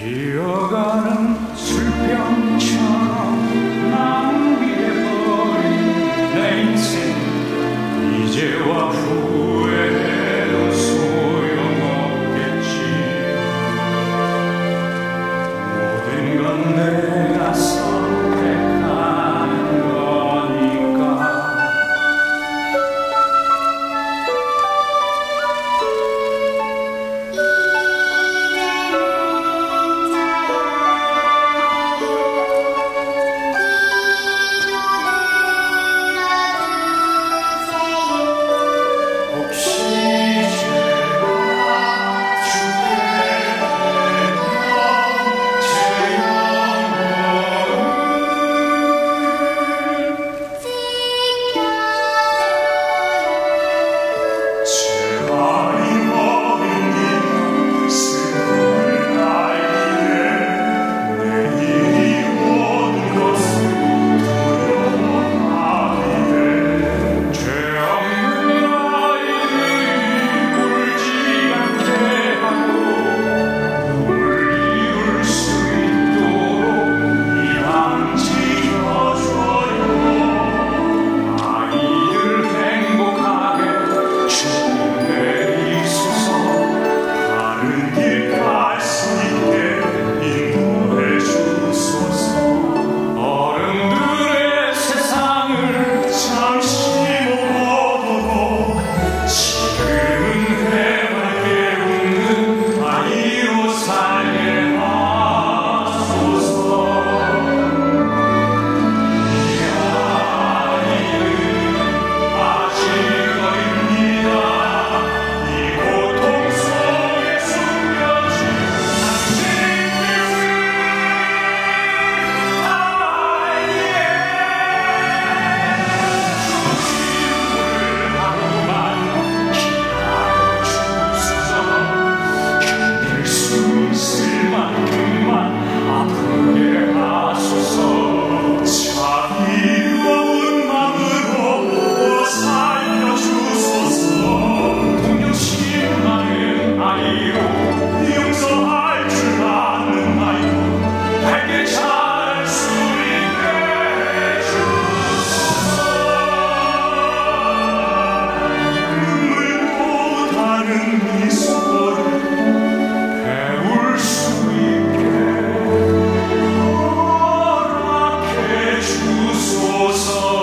Here so